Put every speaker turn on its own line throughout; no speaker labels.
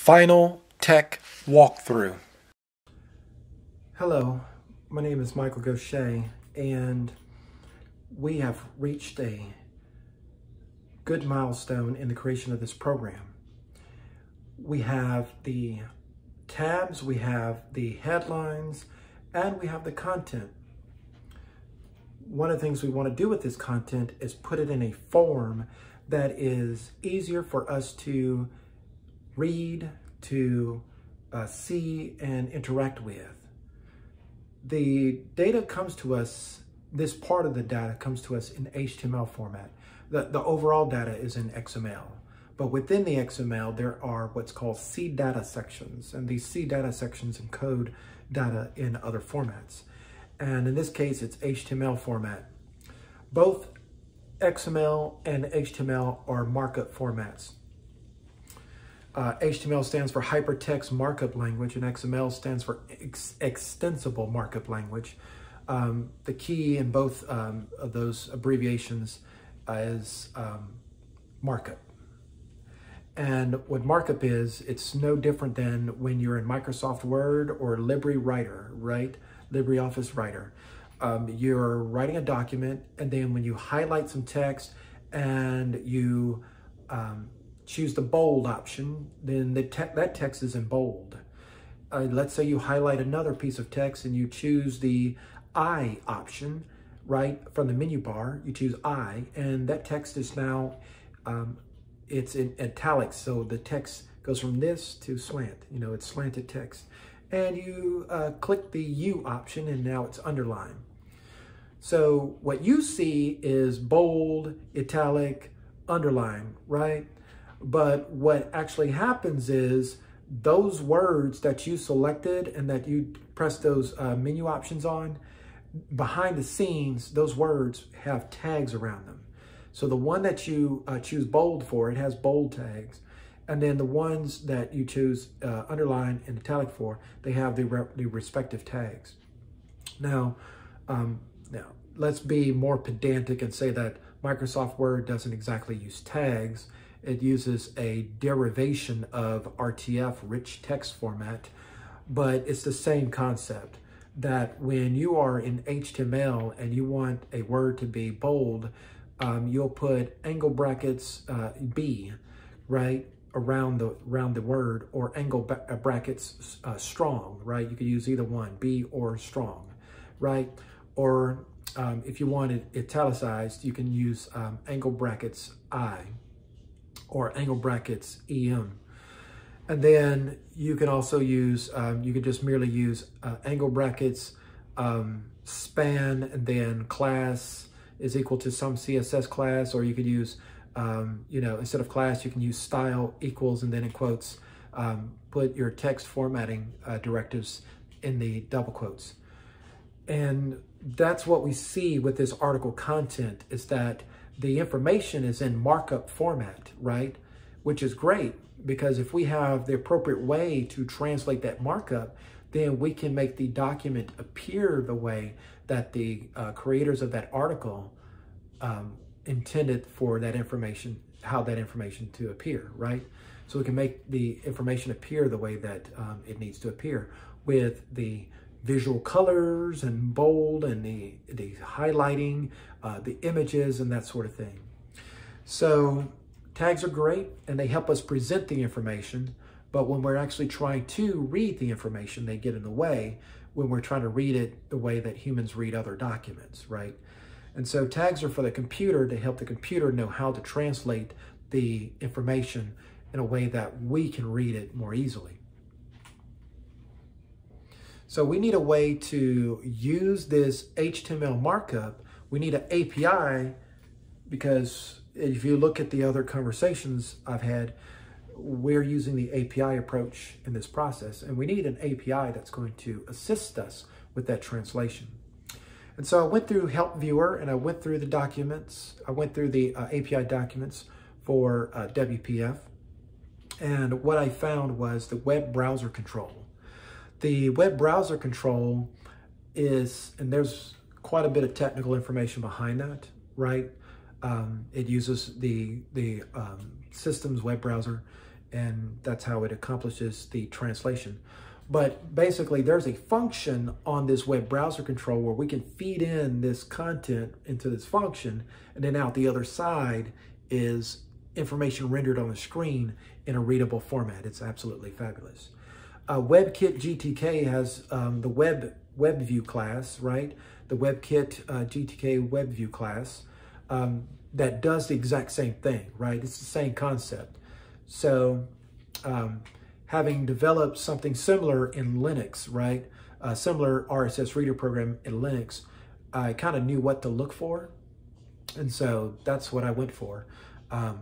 Final Tech Walkthrough.
Hello, my name is Michael Gautier, and we have reached a good milestone in the creation of this program. We have the tabs, we have the headlines, and we have the content. One of the things we want to do with this content is put it in a form that is easier for us to read, to uh, see, and interact with. The data comes to us, this part of the data comes to us in HTML format. The, the overall data is in XML. But within the XML, there are what's called CDATA sections, and these CDATA sections encode data in other formats. And in this case, it's HTML format. Both XML and HTML are markup formats. Uh, HTML stands for Hypertext Markup Language, and XML stands for ex Extensible Markup Language. Um, the key in both um, of those abbreviations uh, is um, markup. And what markup is, it's no different than when you're in Microsoft Word or LibreWriter, right? LibreOffice Writer. Um, you're writing a document, and then when you highlight some text and you um, choose the bold option, then the te that text is in bold. Uh, let's say you highlight another piece of text and you choose the I option, right, from the menu bar, you choose I, and that text is now, um, it's in italics, so the text goes from this to slant, you know, it's slanted text. And you uh, click the U option and now it's underlined. So what you see is bold, italic, underline, right? But what actually happens is those words that you selected and that you press those uh, menu options on, behind the scenes, those words have tags around them. So the one that you uh, choose bold for, it has bold tags. And then the ones that you choose uh, underline and italic for, they have the, re the respective tags. Now, um, now, let's be more pedantic and say that Microsoft Word doesn't exactly use tags. It uses a derivation of RTF, rich text format, but it's the same concept that when you are in HTML and you want a word to be bold, um, you'll put angle brackets uh, B, right, around the around the word, or angle uh, brackets uh, strong, right? You could use either one, B or strong, right? Or um, if you want it italicized, you can use um, angle brackets I, or angle brackets EM. And then you can also use, um, you could just merely use uh, angle brackets um, span and then class is equal to some CSS class, or you could use, um, you know, instead of class, you can use style equals and then in quotes, um, put your text formatting uh, directives in the double quotes. And that's what we see with this article content is that the information is in markup format, right? Which is great because if we have the appropriate way to translate that markup, then we can make the document appear the way that the uh, creators of that article um, intended for that information, how that information to appear, right? So we can make the information appear the way that um, it needs to appear with the visual colors and bold and the, the highlighting, uh, the images and that sort of thing. So tags are great and they help us present the information, but when we're actually trying to read the information, they get in the way when we're trying to read it the way that humans read other documents, right? And so tags are for the computer to help the computer know how to translate the information in a way that we can read it more easily. So we need a way to use this HTML markup. We need an API because if you look at the other conversations I've had, we're using the API approach in this process. And we need an API that's going to assist us with that translation. And so I went through Help Viewer and I went through the documents. I went through the uh, API documents for uh, WPF. And what I found was the web browser control. The web browser control is, and there's quite a bit of technical information behind that, right? Um, it uses the, the um, system's web browser and that's how it accomplishes the translation. But basically, there's a function on this web browser control where we can feed in this content into this function, and then out the other side is information rendered on the screen in a readable format. It's absolutely fabulous. Uh, WebKit GTK has um, the web WebView class, right? The WebKit uh, GTK WebView class um, that does the exact same thing, right? It's the same concept. So um, having developed something similar in Linux, right? A similar RSS reader program in Linux, I kind of knew what to look for. And so that's what I went for. Um,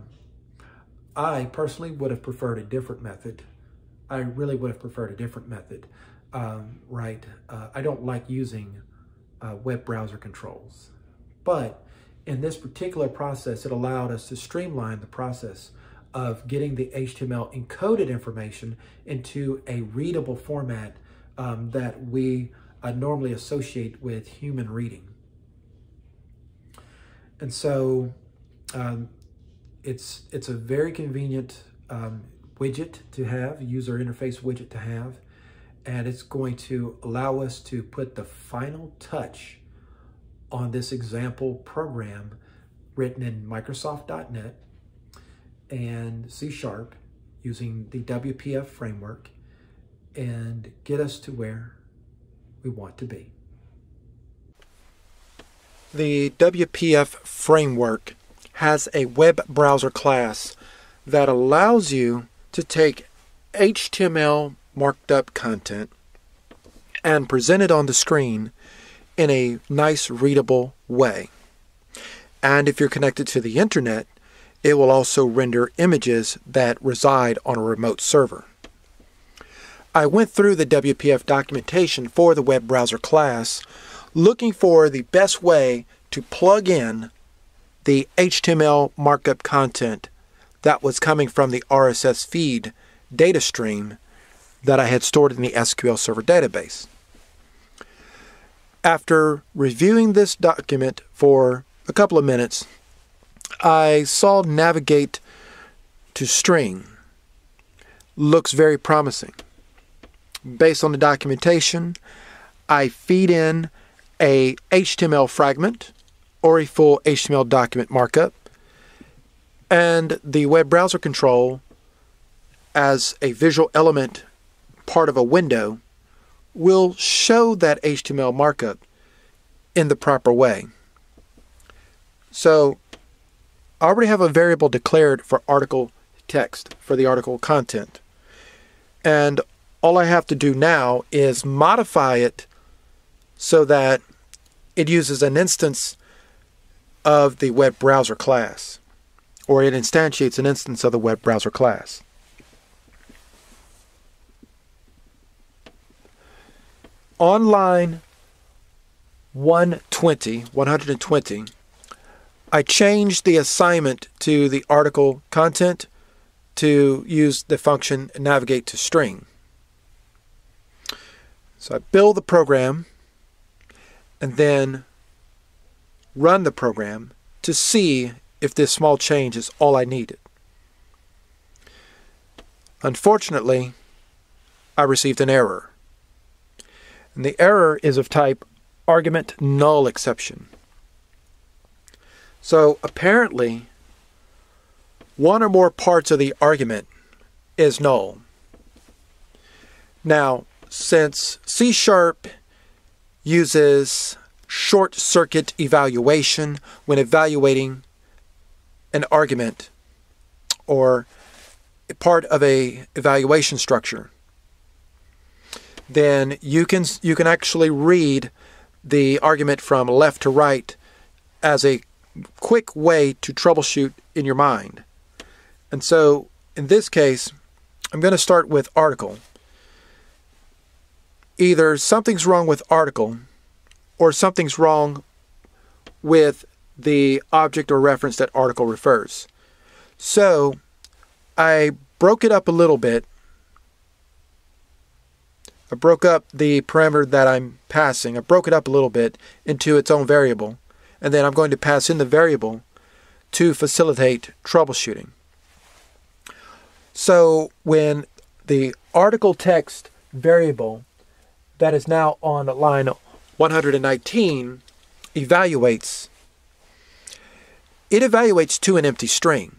I personally would have preferred a different method. I really would have preferred a different method, um, right? Uh, I don't like using uh, web browser controls. But in this particular process, it allowed us to streamline the process of getting the HTML encoded information into a readable format um, that we uh, normally associate with human reading. And so um, it's, it's a very convenient um, widget to have, user interface widget to have, and it's going to allow us to put the final touch on this example program written in Microsoft.NET and C Sharp using the WPF framework and get us to where we want to be.
The WPF framework has a web browser class that allows you to take HTML marked up content and present it on the screen in a nice readable way. And if you're connected to the internet, it will also render images that reside on a remote server. I went through the WPF documentation for the web browser class looking for the best way to plug in the HTML markup content that was coming from the RSS feed data stream that I had stored in the SQL Server database. After reviewing this document for a couple of minutes, I saw navigate to string looks very promising. Based on the documentation, I feed in a HTML fragment or a full HTML document markup and the web browser control as a visual element part of a window will show that HTML markup in the proper way. So I already have a variable declared for article text, for the article content. And all I have to do now is modify it so that it uses an instance of the web browser class, or it instantiates an instance of the web browser class. On line 120, 120, I changed the assignment to the article content to use the function navigate to string. So I build the program and then run the program to see if this small change is all I needed. Unfortunately, I received an error. And the error is of type argument null exception. So apparently, one or more parts of the argument is null. Now, since C Sharp uses short circuit evaluation when evaluating an argument or part of a evaluation structure, then you can you can actually read the argument from left to right as a quick way to troubleshoot in your mind. And so in this case, I'm going to start with article. Either something's wrong with article or something's wrong with the object or reference that article refers. So I broke it up a little bit. I broke up the parameter that I'm passing. I broke it up a little bit into its own variable and then I'm going to pass in the variable to facilitate troubleshooting. So when the article text variable that is now on line 119 evaluates, it evaluates to an empty string.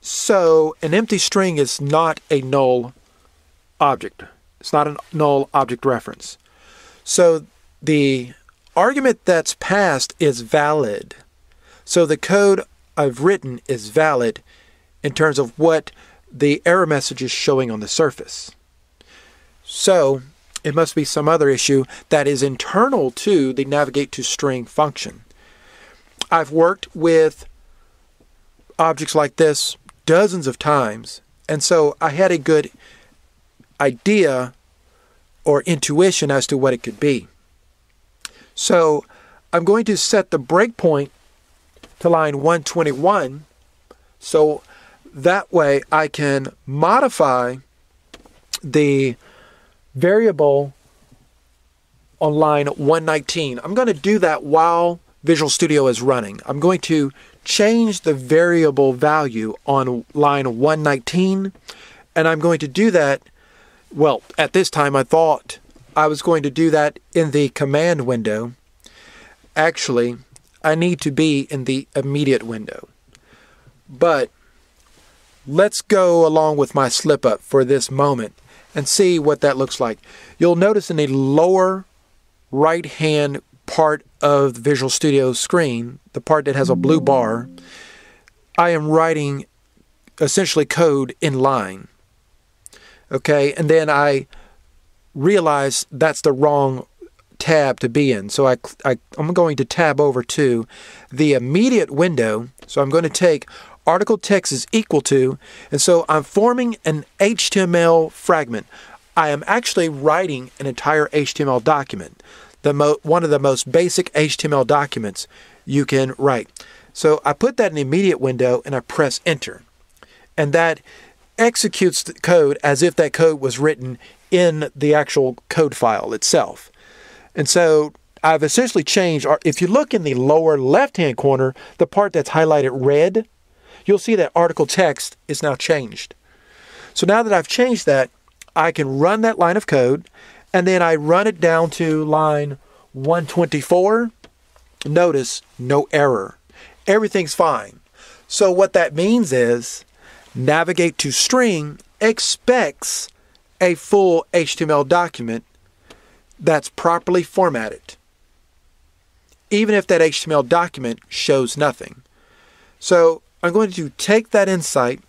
So an empty string is not a null object. It's not a null object reference. So the argument that's passed is valid. So the code I've written is valid in terms of what the error message is showing on the surface. So it must be some other issue that is internal to the navigate to string function. I've worked with objects like this dozens of times, and so I had a good idea or intuition as to what it could be. So I'm going to set the breakpoint to line 121 so that way I can modify the variable on line 119. I'm going to do that while Visual Studio is running. I'm going to change the variable value on line 119 and I'm going to do that well at this time I thought I was going to do that in the command window actually I need to be in the immediate window but let's go along with my slip up for this moment and see what that looks like. You'll notice in the lower right hand part of the Visual Studio screen, the part that has a blue bar, I am writing essentially code in line. Okay, and then I realize that's the wrong tab to be in. So I, I, am going to tab over to the immediate window. So I'm going to take article text is equal to, and so I'm forming an HTML fragment. I am actually writing an entire HTML document, the one of the most basic HTML documents you can write. So I put that in the immediate window and I press enter. And that executes the code as if that code was written in the actual code file itself. And so I've essentially changed, if you look in the lower left hand corner, the part that's highlighted red, you'll see that article text is now changed. So now that I've changed that, I can run that line of code and then I run it down to line 124. Notice no error. Everything's fine. So what that means is navigate to string expects a full HTML document that's properly formatted, even if that HTML document shows nothing. So I'm going to take that insight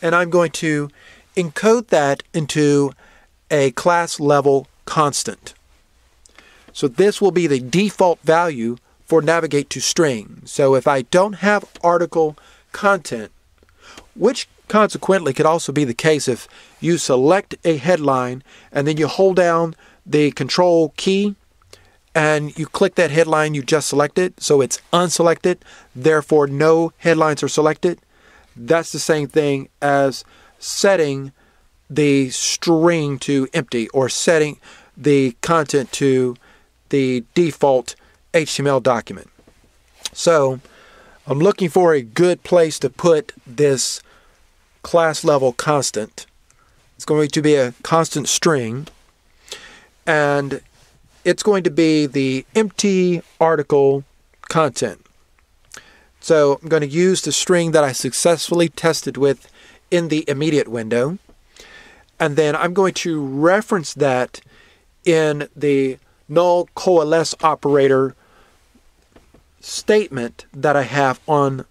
and I'm going to encode that into a class level constant. So this will be the default value for navigate to string. So if I don't have article content, which consequently could also be the case if you select a headline and then you hold down the control key and you click that headline you just selected, so it's unselected, therefore no headlines are selected. That's the same thing as setting the string to empty or setting the content to the default HTML document. So I'm looking for a good place to put this class level constant. It's going to be a constant string. And it's going to be the empty article content. So I'm going to use the string that I successfully tested with in the immediate window. And then I'm going to reference that in the null coalesce operator statement that I have on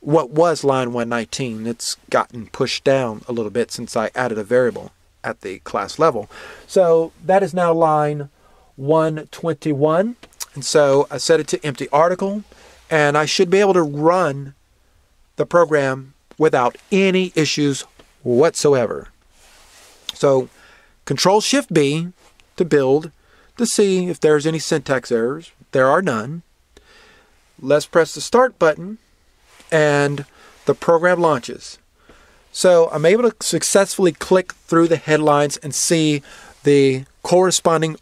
what was line 119. It's gotten pushed down a little bit since I added a variable at the class level. So that is now line 121. And so I set it to empty article, and I should be able to run the program without any issues whatsoever. So Control Shift B to build to see if there's any syntax errors. There are none. Let's press the start button and the program launches. So I'm able to successfully click through the headlines and see the corresponding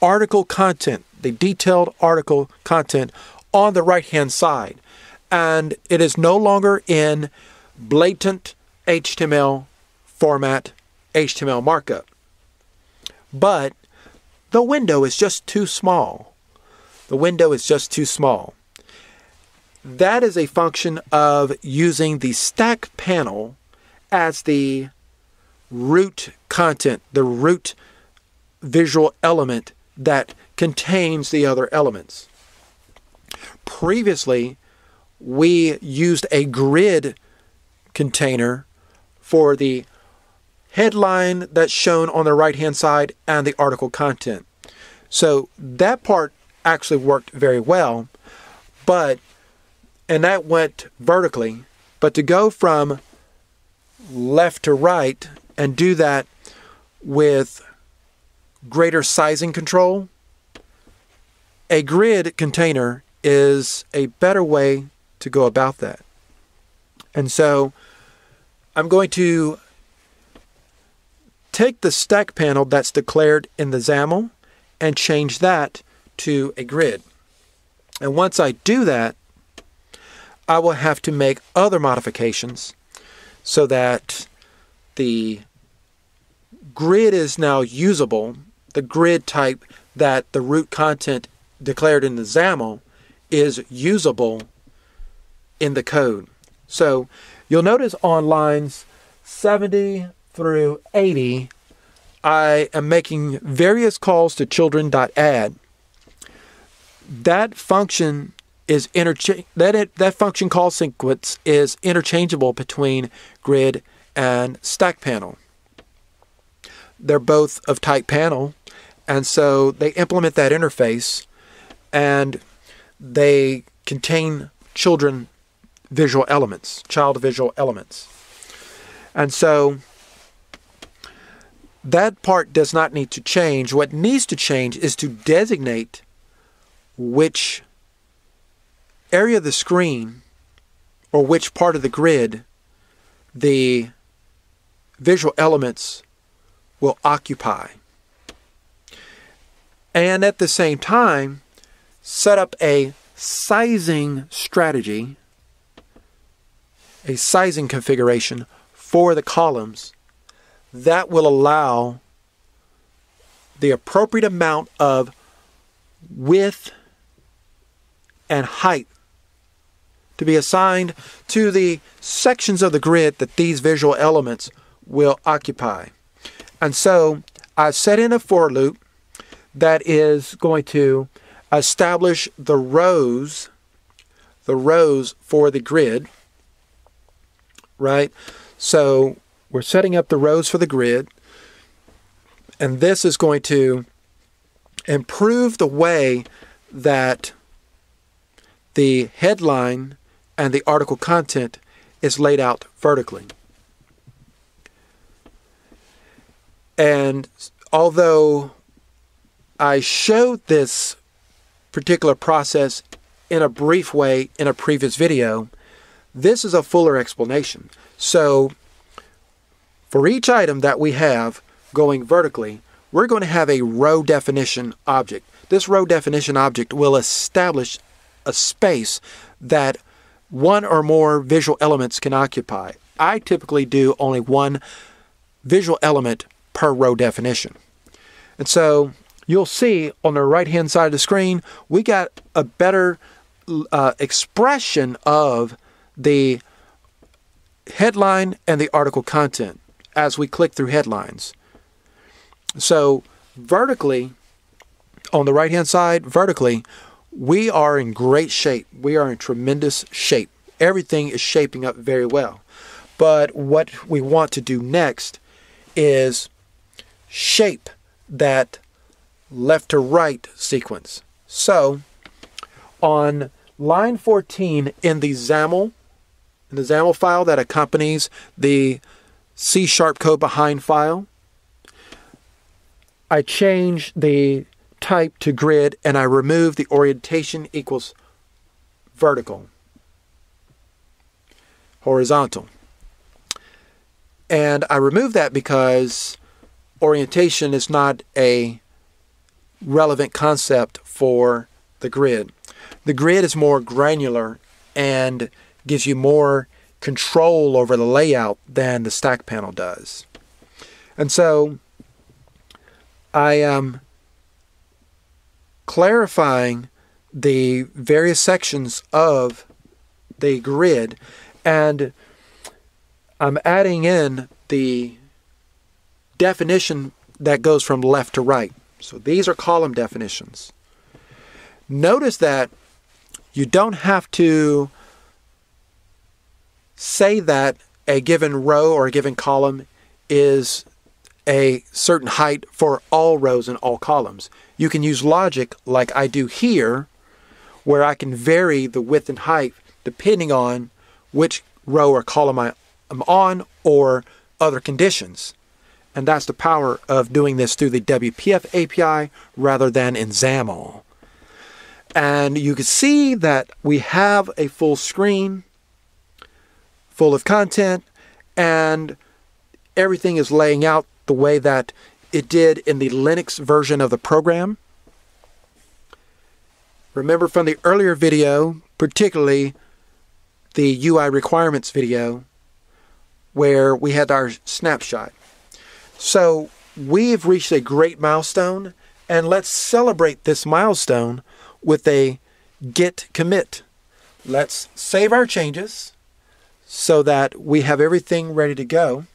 article content, the detailed article content on the right hand side. And it is no longer in blatant HTML format HTML markup. But the window is just too small. The window is just too small. That is a function of using the stack panel as the root content, the root visual element that contains the other elements. Previously, we used a grid container for the headline that's shown on the right hand side and the article content. So that part actually worked very well, but and that went vertically. But to go from left to right and do that with greater sizing control, a grid container is a better way to go about that. And so I'm going to take the stack panel that's declared in the XAML and change that to a grid. And once I do that, I will have to make other modifications so that the grid is now usable, the grid type that the root content declared in the XAML is usable in the code. So you'll notice on lines 70 through 80, I am making various calls to children.add. That function is intercha- that it, that function call sequence is interchangeable between grid and stack panel. They're both of type panel, and so they implement that interface, and they contain children visual elements, child visual elements, and so that part does not need to change. What needs to change is to designate which area of the screen or which part of the grid the visual elements will occupy. And at the same time, set up a sizing strategy, a sizing configuration for the columns that will allow the appropriate amount of width and height to be assigned to the sections of the grid that these visual elements will occupy. And so I've set in a for loop that is going to establish the rows, the rows for the grid, right? So we're setting up the rows for the grid, and this is going to improve the way that the headline and the article content is laid out vertically. And although I showed this particular process in a brief way in a previous video, this is a fuller explanation. So for each item that we have going vertically, we're going to have a row definition object. This row definition object will establish a space that one or more visual elements can occupy. I typically do only one visual element per row definition. And so you'll see on the right hand side of the screen, we got a better uh, expression of the headline and the article content as we click through headlines. So, vertically, on the right hand side, vertically, we are in great shape. We are in tremendous shape. Everything is shaping up very well. But what we want to do next is shape that left to right sequence. So, on line 14 in the XAML, in the XAML file that accompanies the C sharp code behind file, I change the type to grid and I remove the orientation equals vertical, horizontal. And I remove that because orientation is not a relevant concept for the grid. The grid is more granular and gives you more control over the layout than the stack panel does. And so I am clarifying the various sections of the grid and I'm adding in the definition that goes from left to right. So these are column definitions. Notice that you don't have to say that a given row or a given column is a certain height for all rows and all columns. You can use logic like I do here, where I can vary the width and height depending on which row or column I am on or other conditions. And that's the power of doing this through the WPF API rather than in XAML. And you can see that we have a full screen full of content and everything is laying out the way that it did in the Linux version of the program. Remember from the earlier video, particularly the UI requirements video, where we had our snapshot. So we've reached a great milestone, and let's celebrate this milestone with a git commit. Let's save our changes so that we have everything ready to go.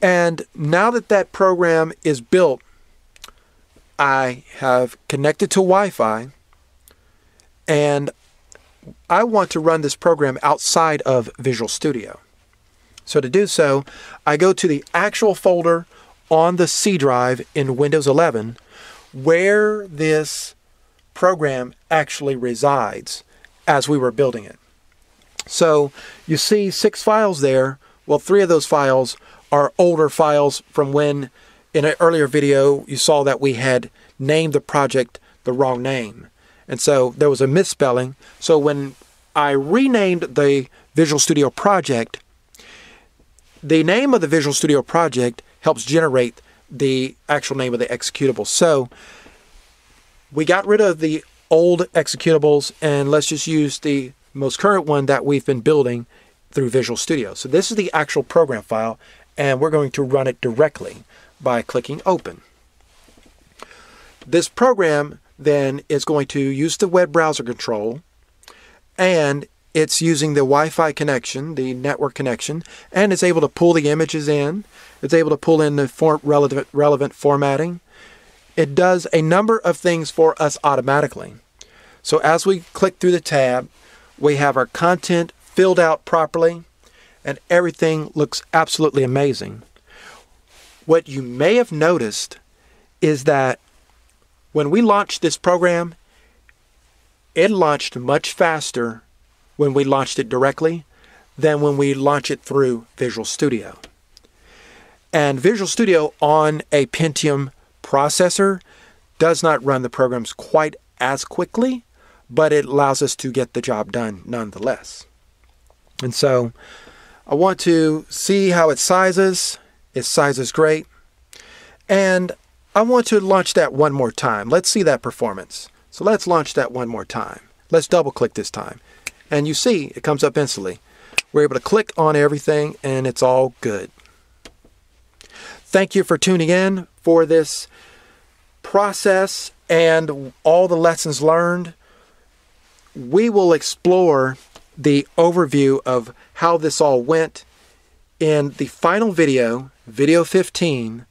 And now that that program is built, I have connected to Wi Fi and I want to run this program outside of Visual Studio. So to do so, I go to the actual folder on the C drive in Windows 11 where this program actually resides as we were building it. So you see six files there. Well, three of those files are older files from when in an earlier video you saw that we had named the project the wrong name. And so there was a misspelling. So when I renamed the Visual Studio project, the name of the Visual Studio project helps generate the actual name of the executable. So we got rid of the old executables and let's just use the most current one that we've been building through Visual Studio. So this is the actual program file and we're going to run it directly by clicking open. This program then is going to use the web browser control and it's using the Wi-Fi connection, the network connection, and it's able to pull the images in. It's able to pull in the relevant, relevant formatting. It does a number of things for us automatically. So as we click through the tab, we have our content filled out properly, and everything looks absolutely amazing. What you may have noticed is that when we launched this program, it launched much faster when we launched it directly than when we launch it through Visual Studio. And Visual Studio on a Pentium processor does not run the programs quite as quickly, but it allows us to get the job done nonetheless. And so I want to see how it sizes. It sizes great. And I want to launch that one more time. Let's see that performance. So let's launch that one more time. Let's double click this time. And you see it comes up instantly. We're able to click on everything and it's all good. Thank you for tuning in for this process and all the lessons learned. We will explore the overview of how this all went in the final video, video 15,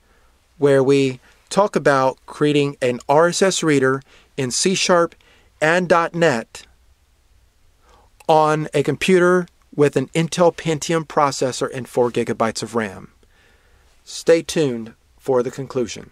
where we talk about creating an RSS reader in C Sharp and .NET on a computer with an Intel Pentium processor and 4 gigabytes of RAM. Stay tuned for the conclusion.